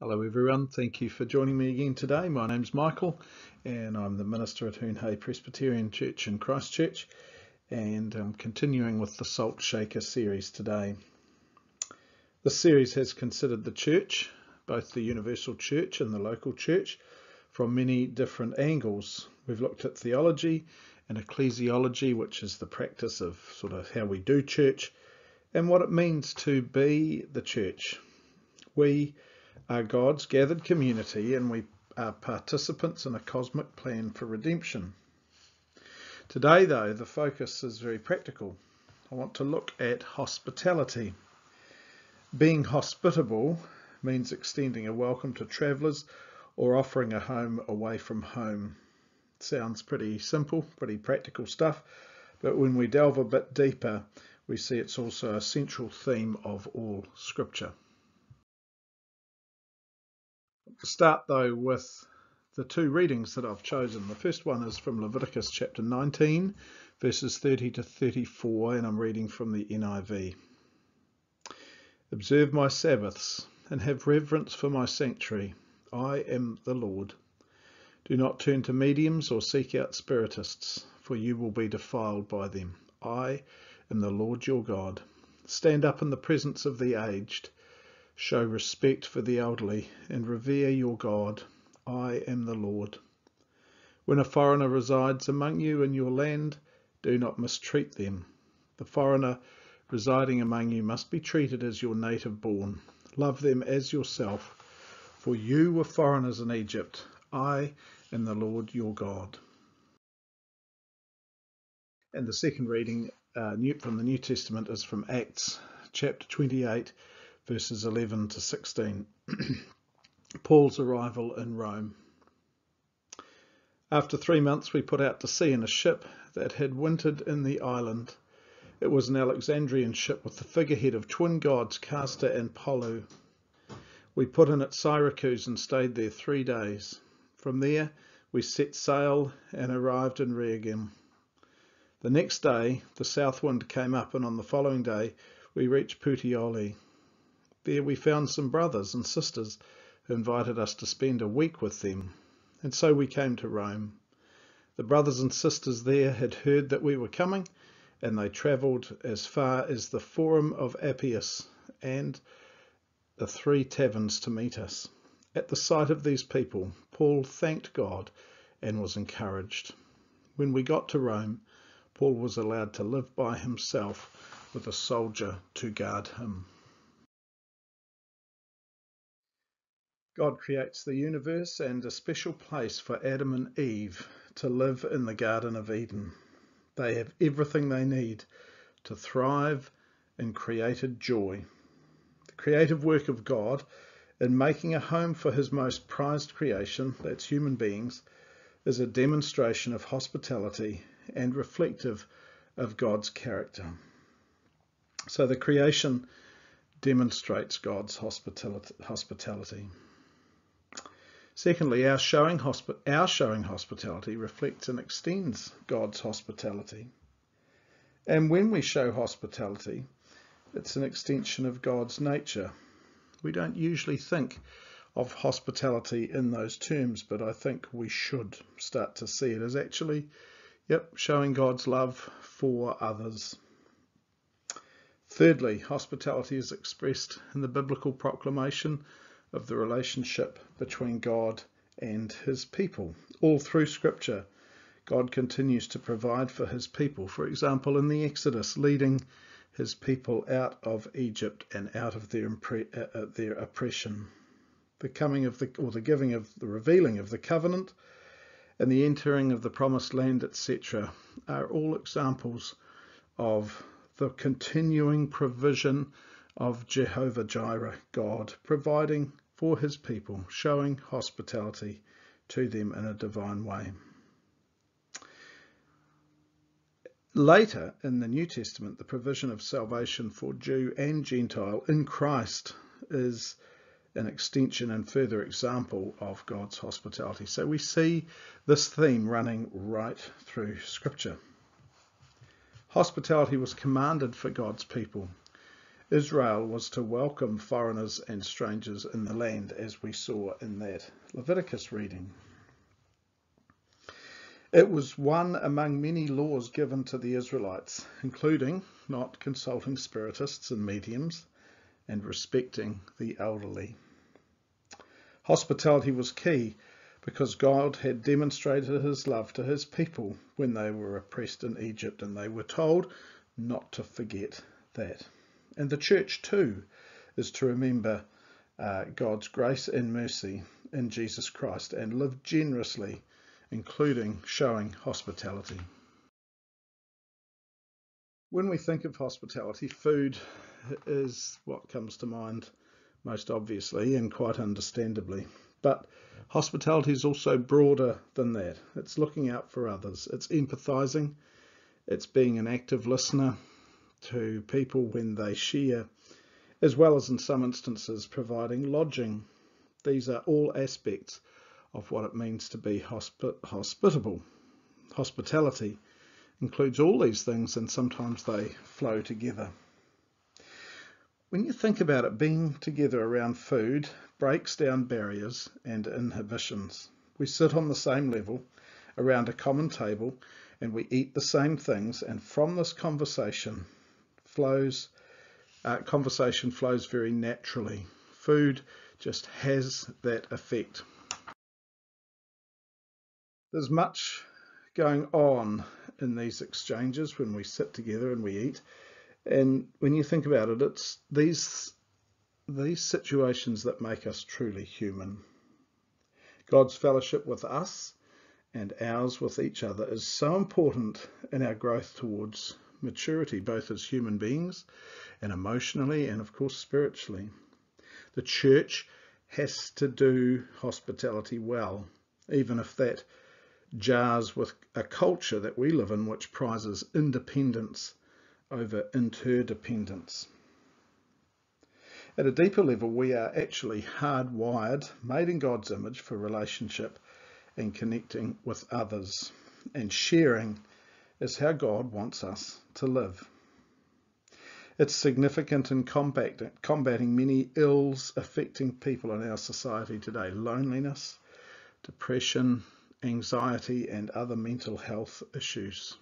Hello everyone, thank you for joining me again today. My name's Michael and I'm the minister at Hoon Hay Presbyterian Church in Christchurch and I'm continuing with the Salt Shaker series today. This series has considered the church, both the universal church and the local church, from many different angles. We've looked at theology and ecclesiology, which is the practice of sort of how we do church, and what it means to be the church. We are God's gathered community and we are participants in a cosmic plan for redemption. Today, though, the focus is very practical. I want to look at hospitality. Being hospitable means extending a welcome to travellers or offering a home away from home. Sounds pretty simple, pretty practical stuff, but when we delve a bit deeper, we see it's also a central theme of all Scripture start though with the two readings that I've chosen. The first one is from Leviticus chapter 19, verses 30 to 34, and I'm reading from the NIV. Observe my Sabbaths and have reverence for my sanctuary. I am the Lord. Do not turn to mediums or seek out spiritists, for you will be defiled by them. I am the Lord your God. Stand up in the presence of the aged Show respect for the elderly and revere your God. I am the Lord. When a foreigner resides among you in your land, do not mistreat them. The foreigner residing among you must be treated as your native born. Love them as yourself, for you were foreigners in Egypt. I am the Lord your God. And the second reading uh, from the New Testament is from Acts chapter 28 verses 11 to 16. Paul's arrival in Rome. After three months, we put out to sea in a ship that had wintered in the island. It was an Alexandrian ship with the figurehead of twin gods Castor and Pollux. We put in at Syracuse and stayed there three days. From there, we set sail and arrived in Rhegium. The next day, the south wind came up, and on the following day, we reached Puteoli. There we found some brothers and sisters who invited us to spend a week with them, and so we came to Rome. The brothers and sisters there had heard that we were coming, and they travelled as far as the Forum of Appius and the three taverns to meet us. At the sight of these people, Paul thanked God and was encouraged. When we got to Rome, Paul was allowed to live by himself with a soldier to guard him. God creates the universe and a special place for Adam and Eve to live in the Garden of Eden. They have everything they need to thrive in created joy. The creative work of God in making a home for his most prized creation, that's human beings, is a demonstration of hospitality and reflective of God's character. So the creation demonstrates God's hospitality. Secondly, our showing, our showing hospitality reflects and extends God's hospitality. And when we show hospitality, it's an extension of God's nature. We don't usually think of hospitality in those terms, but I think we should start to see it as actually, yep, showing God's love for others. Thirdly, hospitality is expressed in the biblical proclamation of the relationship between God and his people. All through Scripture, God continues to provide for his people. For example, in the Exodus, leading his people out of Egypt and out of their, uh, uh, their oppression. The coming of the, or the giving of the revealing of the covenant and the entering of the promised land, etc., are all examples of the continuing provision of Jehovah Jireh, God, providing for his people, showing hospitality to them in a divine way. Later in the New Testament, the provision of salvation for Jew and Gentile in Christ is an extension and further example of God's hospitality. So we see this theme running right through Scripture. Hospitality was commanded for God's people Israel was to welcome foreigners and strangers in the land, as we saw in that Leviticus reading. It was one among many laws given to the Israelites, including not consulting spiritists and mediums and respecting the elderly. Hospitality was key because God had demonstrated his love to his people when they were oppressed in Egypt and they were told not to forget that. And the church too is to remember uh, God's grace and mercy in Jesus Christ and live generously, including showing hospitality. When we think of hospitality, food is what comes to mind most obviously and quite understandably. But hospitality is also broader than that. It's looking out for others, it's empathizing, it's being an active listener, to people when they share, as well as in some instances providing lodging. These are all aspects of what it means to be hospi hospitable. Hospitality includes all these things and sometimes they flow together. When you think about it, being together around food breaks down barriers and inhibitions. We sit on the same level around a common table and we eat the same things and from this conversation flows, uh, conversation flows very naturally. Food just has that effect. There's much going on in these exchanges when we sit together and we eat. And when you think about it, it's these, these situations that make us truly human. God's fellowship with us and ours with each other is so important in our growth towards maturity, both as human beings and emotionally and, of course, spiritually. The church has to do hospitality well, even if that jars with a culture that we live in which prizes independence over interdependence. At a deeper level, we are actually hardwired, made in God's image for relationship and connecting with others and sharing is how God wants us to live. It's significant in combating many ills affecting people in our society today loneliness, depression, anxiety, and other mental health issues.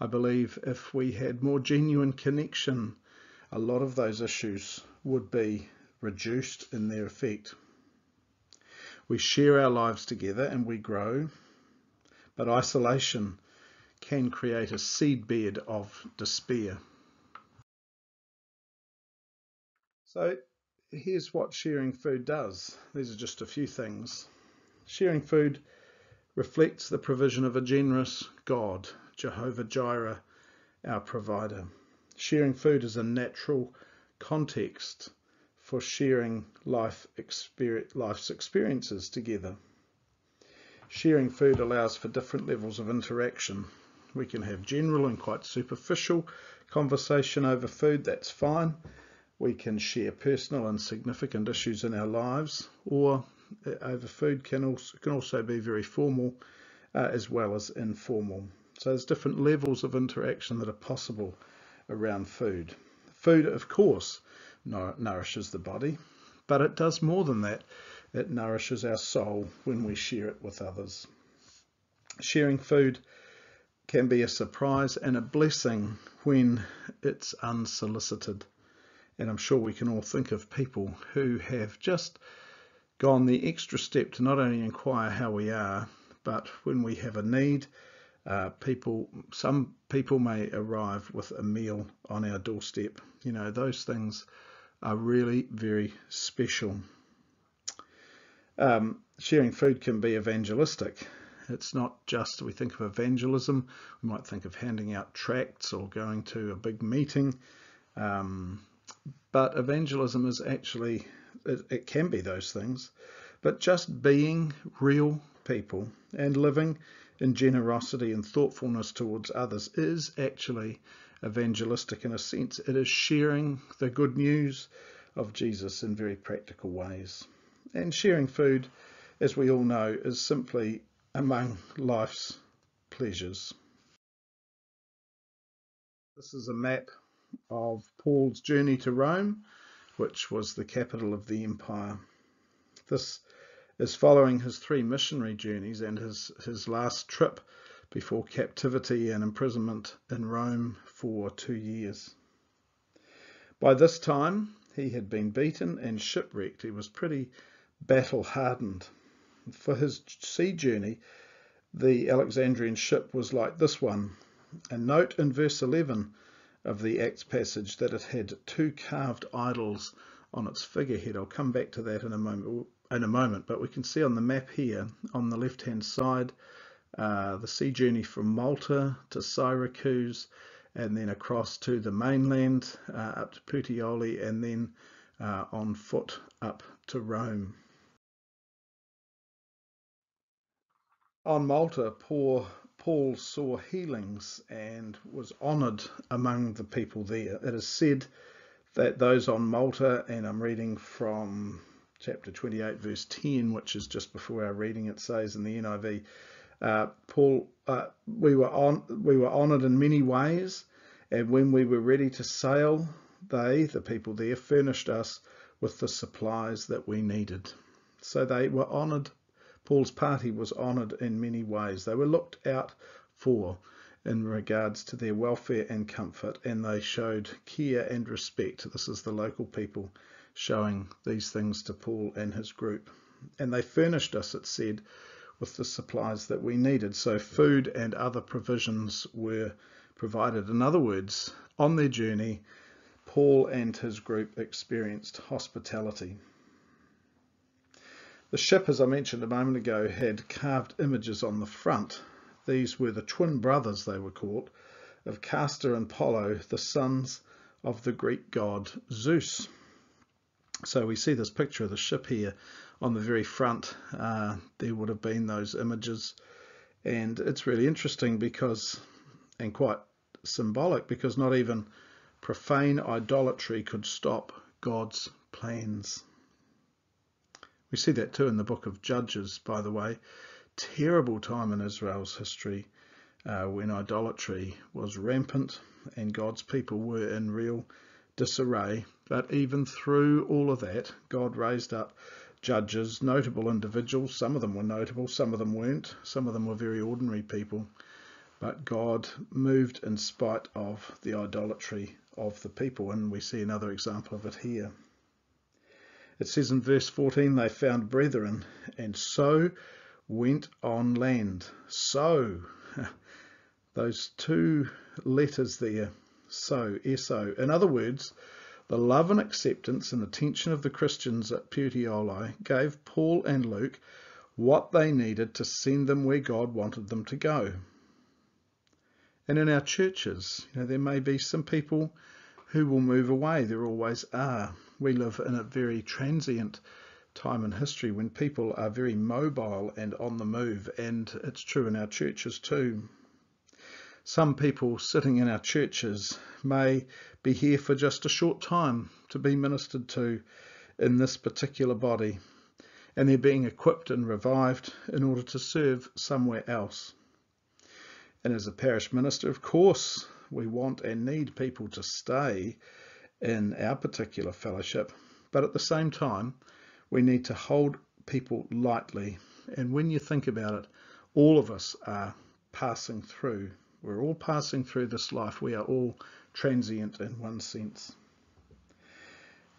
I believe if we had more genuine connection, a lot of those issues would be reduced in their effect. We share our lives together and we grow, but isolation can create a seedbed of despair. So here's what sharing food does. These are just a few things. Sharing food reflects the provision of a generous God, Jehovah Jireh, our provider. Sharing food is a natural context for sharing life life's experiences together. Sharing food allows for different levels of interaction we can have general and quite superficial conversation over food, that's fine. We can share personal and significant issues in our lives, or uh, over food can also, can also be very formal uh, as well as informal. So there's different levels of interaction that are possible around food. Food, of course, nourishes the body, but it does more than that. It nourishes our soul when we share it with others. Sharing food can be a surprise and a blessing when it's unsolicited. And I'm sure we can all think of people who have just gone the extra step to not only inquire how we are, but when we have a need, uh, people, some people may arrive with a meal on our doorstep. You know, those things are really very special. Um, sharing food can be evangelistic. It's not just we think of evangelism, we might think of handing out tracts or going to a big meeting. Um, but evangelism is actually, it, it can be those things, but just being real people and living in generosity and thoughtfulness towards others is actually evangelistic in a sense. It is sharing the good news of Jesus in very practical ways. And sharing food, as we all know, is simply among life's pleasures. This is a map of Paul's journey to Rome, which was the capital of the empire. This is following his three missionary journeys and his, his last trip before captivity and imprisonment in Rome for two years. By this time, he had been beaten and shipwrecked. He was pretty battle hardened. For his sea journey, the Alexandrian ship was like this one. And note in verse 11 of the Acts passage that it had two carved idols on its figurehead. I'll come back to that in a moment. In a moment, but we can see on the map here on the left-hand side uh, the sea journey from Malta to Syracuse and then across to the mainland uh, up to Puteoli and then uh, on foot up to Rome. On Malta, poor Paul saw healings and was honoured among the people there. It is said that those on Malta, and I'm reading from chapter 28, verse 10, which is just before our reading, it says in the NIV, uh, Paul, uh, we were on, we were honoured in many ways, and when we were ready to sail, they, the people there, furnished us with the supplies that we needed. So they were honoured. Paul's party was honoured in many ways. They were looked out for in regards to their welfare and comfort, and they showed care and respect. This is the local people showing these things to Paul and his group. And they furnished us, it said, with the supplies that we needed. So food and other provisions were provided. In other words, on their journey, Paul and his group experienced hospitality. The ship, as I mentioned a moment ago, had carved images on the front. These were the twin brothers, they were called, of Castor and Apollo, the sons of the Greek god Zeus. So we see this picture of the ship here on the very front. Uh, there would have been those images. And it's really interesting because, and quite symbolic, because not even profane idolatry could stop God's plans. We see that too in the book of Judges, by the way. Terrible time in Israel's history uh, when idolatry was rampant and God's people were in real disarray. But even through all of that, God raised up judges, notable individuals. Some of them were notable, some of them weren't. Some of them were very ordinary people. But God moved in spite of the idolatry of the people, and we see another example of it here. It says in verse 14, they found brethren, and so went on land. So, those two letters there, so, S-O. In other words, the love and acceptance and attention of the Christians at Puteoli gave Paul and Luke what they needed to send them where God wanted them to go. And in our churches, you know, there may be some people who will move away. There always are. We live in a very transient time in history when people are very mobile and on the move, and it's true in our churches too. Some people sitting in our churches may be here for just a short time to be ministered to in this particular body, and they're being equipped and revived in order to serve somewhere else. And as a parish minister, of course, we want and need people to stay in our particular fellowship, but at the same time, we need to hold people lightly. And when you think about it, all of us are passing through we're all passing through this life. We are all transient in one sense.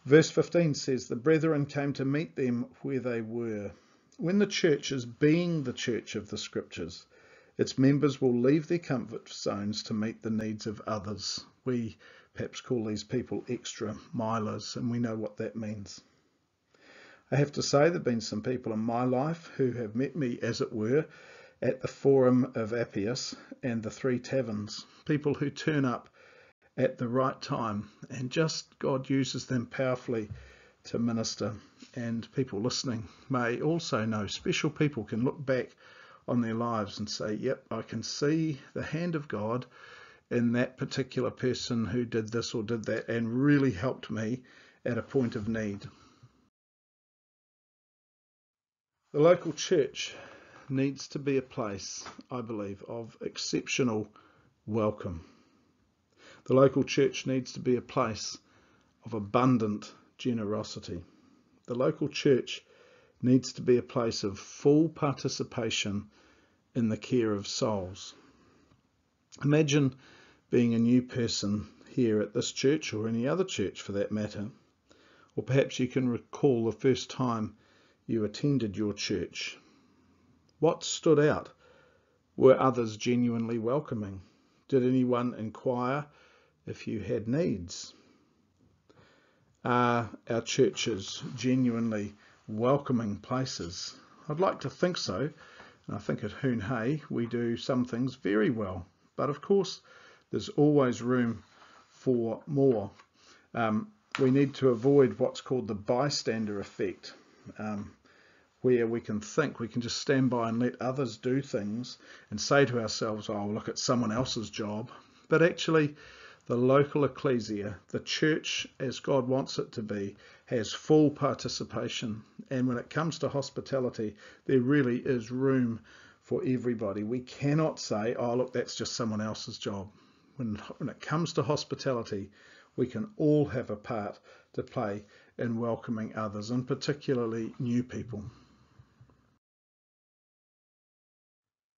Verse 15 says, The brethren came to meet them where they were. When the church is being the church of the scriptures, its members will leave their comfort zones to meet the needs of others. We perhaps call these people extra milers, and we know what that means. I have to say, there have been some people in my life who have met me, as it were, at the Forum of Appius and the Three Taverns. People who turn up at the right time and just God uses them powerfully to minister. And people listening may also know special people can look back on their lives and say, Yep, I can see the hand of God in that particular person who did this or did that and really helped me at a point of need. The local church needs to be a place, I believe, of exceptional welcome. The local church needs to be a place of abundant generosity. The local church needs to be a place of full participation in the care of souls. Imagine being a new person here at this church or any other church for that matter. Or perhaps you can recall the first time you attended your church. What stood out? Were others genuinely welcoming? Did anyone inquire if you had needs? Are our churches genuinely welcoming places? I'd like to think so. And I think at Hoon Hay we do some things very well. But of course, there's always room for more. Um, we need to avoid what's called the bystander effect, um, where we can think we can just stand by and let others do things and say to ourselves, oh, look, at someone else's job. But actually, the local ecclesia, the church as God wants it to be, has full participation. And when it comes to hospitality, there really is room for everybody. We cannot say, oh, look, that's just someone else's job. When, when it comes to hospitality, we can all have a part to play in welcoming others, and particularly new people.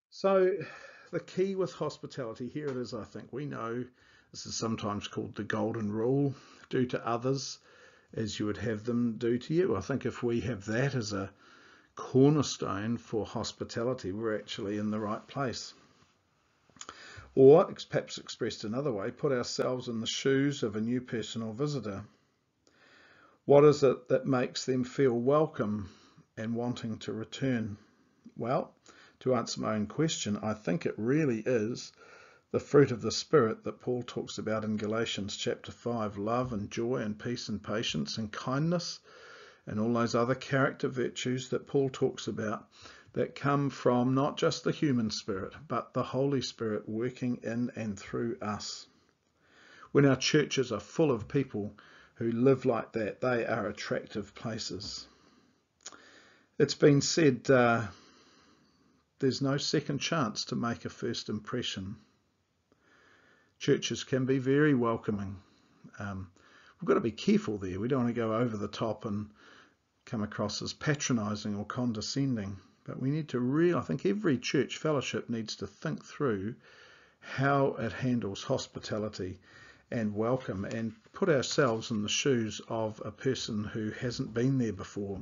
So, the key with hospitality, here it is, I think. We know this is sometimes called the golden rule do to others as you would have them do to you. I think if we have that as a cornerstone for hospitality, we're actually in the right place. Or, perhaps expressed another way, put ourselves in the shoes of a new personal visitor. What is it that makes them feel welcome and wanting to return? Well, to answer my own question, I think it really is the fruit of the Spirit that Paul talks about in Galatians chapter 5 love and joy and peace and patience and kindness and all those other character virtues that Paul talks about that come from not just the human spirit but the Holy Spirit working in and through us. When our churches are full of people who live like that, they are attractive places. It's been said uh, there's no second chance to make a first impression churches can be very welcoming. Um, we've got to be careful there. We don't want to go over the top and come across as patronising or condescending. But we need to really, I think every church fellowship needs to think through how it handles hospitality and welcome and put ourselves in the shoes of a person who hasn't been there before.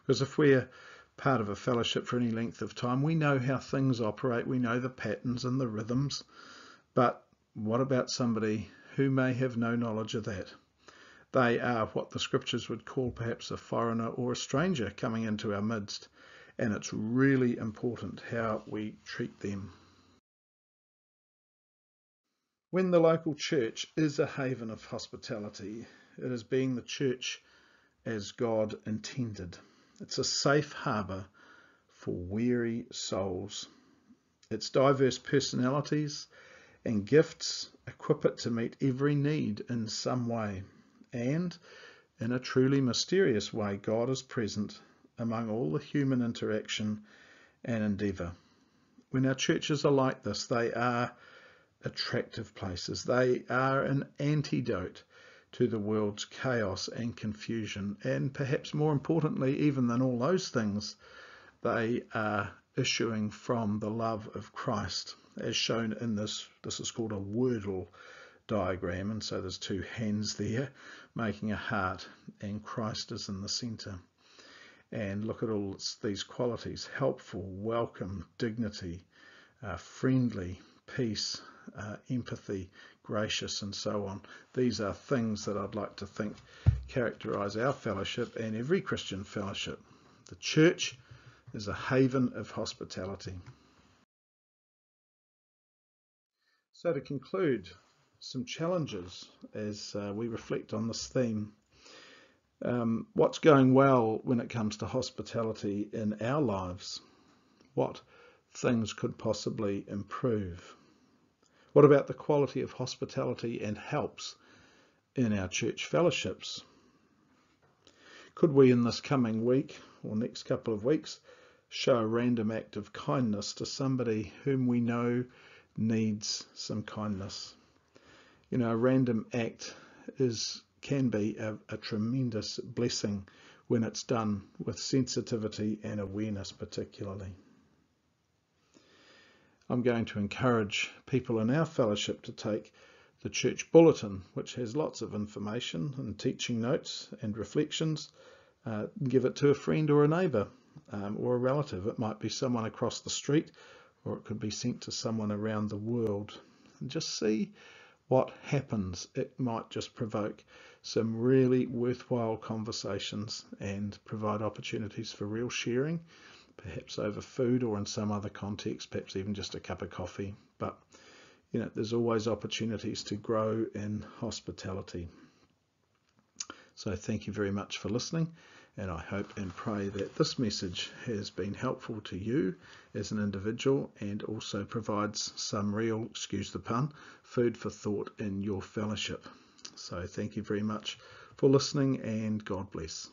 Because if we're part of a fellowship for any length of time, we know how things operate, we know the patterns and the rhythms, but what about somebody who may have no knowledge of that? They are what the scriptures would call perhaps a foreigner or a stranger coming into our midst, and it's really important how we treat them. When the local church is a haven of hospitality, it is being the church as God intended. It's a safe harbour for weary souls. Its diverse personalities and gifts equip it to meet every need in some way. And in a truly mysterious way, God is present among all the human interaction and endeavour. When our churches are like this, they are attractive places. They are an antidote to the world's chaos and confusion. And perhaps more importantly, even than all those things, they are issuing from the love of Christ as shown in this, this is called a Wordle diagram. And so there's two hands there making a heart and Christ is in the center. And look at all these qualities, helpful, welcome, dignity, uh, friendly, peace, uh, empathy, gracious, and so on. These are things that I'd like to think characterize our fellowship and every Christian fellowship. The church is a haven of hospitality. So to conclude, some challenges as uh, we reflect on this theme. Um, what's going well when it comes to hospitality in our lives? What things could possibly improve? What about the quality of hospitality and helps in our church fellowships? Could we in this coming week or next couple of weeks show a random act of kindness to somebody whom we know needs some kindness. You know, a random act is can be a, a tremendous blessing when it's done with sensitivity and awareness particularly. I'm going to encourage people in our fellowship to take the church bulletin, which has lots of information and teaching notes and reflections. Uh, give it to a friend or a neighbour um, or a relative. It might be someone across the street or it could be sent to someone around the world. And just see what happens. It might just provoke some really worthwhile conversations and provide opportunities for real sharing, perhaps over food or in some other context, perhaps even just a cup of coffee. But you know, there's always opportunities to grow in hospitality. So thank you very much for listening and I hope and pray that this message has been helpful to you as an individual and also provides some real, excuse the pun, food for thought in your fellowship. So thank you very much for listening and God bless.